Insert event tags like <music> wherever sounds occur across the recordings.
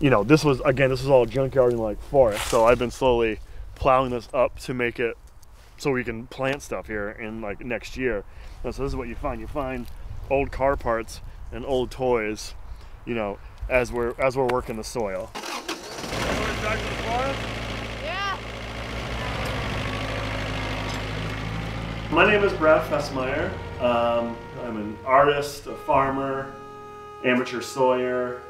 you know, this was again, this was all junkyard and like forest. So I've been slowly plowing this up to make it so we can plant stuff here in like next year. And so this is what you find. You find old car parts and old toys, you know, as we're as we're working the soil. Yeah. My name is Brad Fesmire. Um, I'm an artist, a farmer, amateur sawyer,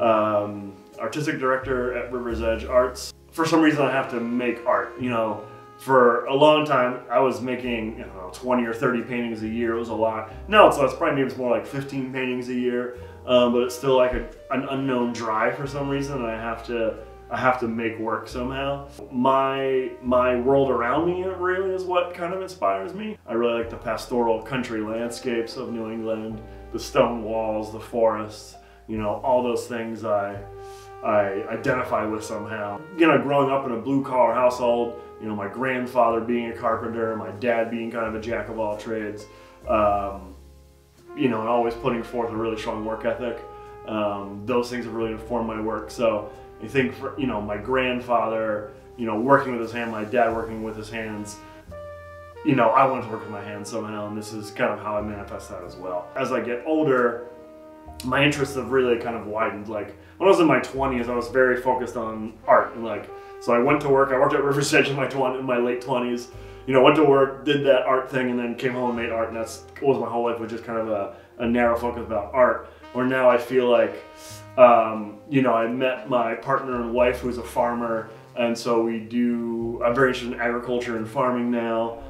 um, artistic director at Riverzedge Arts. For some reason, I have to make art. You know, for a long time, I was making you know 20 or 30 paintings a year. It was a lot. Now it's. Probably maybe it's more like 15 paintings a year. Um, but it's still like a, an unknown drive for some reason, and I have to I have to make work somehow. My my world around me really is what kind of inspires me. I really like the pastoral country landscapes of New England, the stone walls, the forests, you know, all those things I I identify with somehow. You know, growing up in a blue collar household, you know, my grandfather being a carpenter, my dad being kind of a jack of all trades, um, you know, and always putting forth a really strong work ethic. Um, those things have really informed my work. So I think for, you know, my grandfather, you know, working with his hand, my dad working with his hands, you know, I wanted to work with my hands somehow, and this is kind of how I manifest that as well. As I get older, my interests have really kind of widened. Like when I was in my 20s, I was very focused on art and like, so I went to work. I worked at Riverzedge in my 20, in my late 20s. You know, went to work, did that art thing, and then came home and made art. And that's was my whole life was just kind of a, a narrow focus about art. Where now I feel like, um, you know, I met my partner and wife who's a farmer, and so we do. I'm very interested in agriculture and farming now.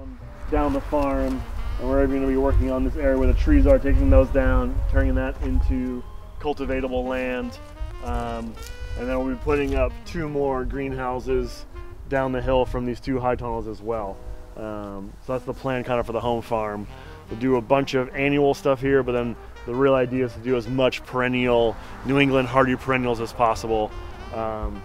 Down the farm, and we're going to be working on this area where the trees are, taking those down, turning that into cultivatable land. Um, and then we'll be putting up two more greenhouses down the hill from these two high tunnels as well. Um, so that's the plan kind of for the home farm. We'll do a bunch of annual stuff here, but then the real idea is to do as much perennial, New England hardy perennials as possible. Um,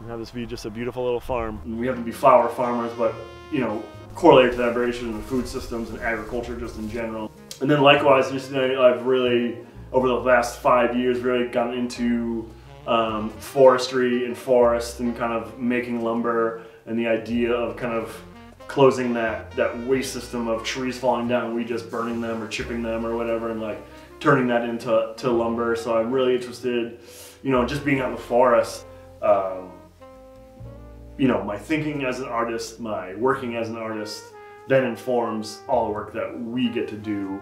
and have this be just a beautiful little farm. We have to be flower farmers, but you know, correlated to that variation in food systems and agriculture just in general. And then likewise, just you know, I've really, over the last five years, really gotten into um, forestry and forest and kind of making lumber and the idea of kind of closing that, that waste system of trees falling down, we just burning them or chipping them or whatever and like turning that into to lumber. So I'm really interested, you know, just being out in the forest. Um, you know, my thinking as an artist, my working as an artist, then informs all the work that we get to do,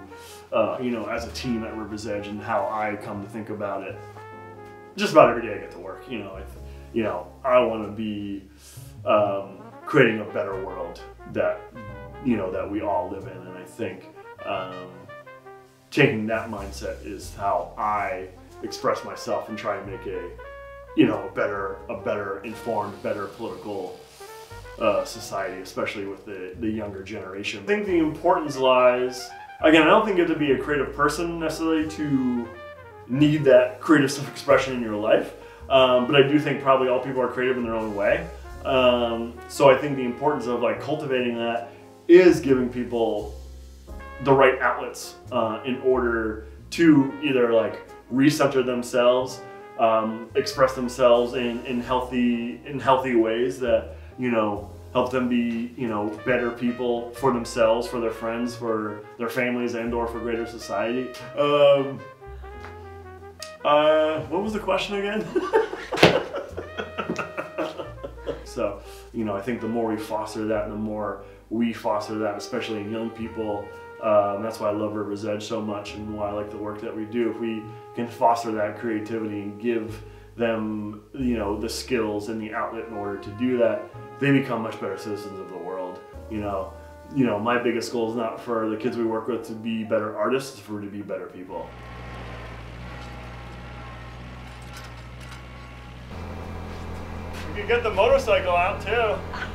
uh, you know, as a team at Riverzedge and how I come to think about it. Just about every day I get to work, you know, I, you know, I want to be um, creating a better world that, you know, that we all live in, and I think um, taking that mindset is how I express myself and try and make a you know, a better, a better informed, better political uh, society, especially with the, the younger generation. I think the importance lies, again, I don't think you have to be a creative person necessarily to need that creative self-expression in your life, um, but I do think probably all people are creative in their own way. Um, so I think the importance of like cultivating that is giving people the right outlets uh, in order to either like recenter themselves um, express themselves in, in healthy in healthy ways that you know help them be you know better people for themselves, for their friends, for their families, and or for greater society. Um, uh, what was the question again? <laughs> so you know, I think the more we foster that, the more we foster that, especially in young people. Um, that's why I love Riverzedge so much and why I like the work that we do. If we can foster that creativity and give them, you know, the skills and the outlet in order to do that, they become much better citizens of the world. You know, you know, my biggest goal is not for the kids we work with to be better artists, it's for to be better people. You can get the motorcycle out too.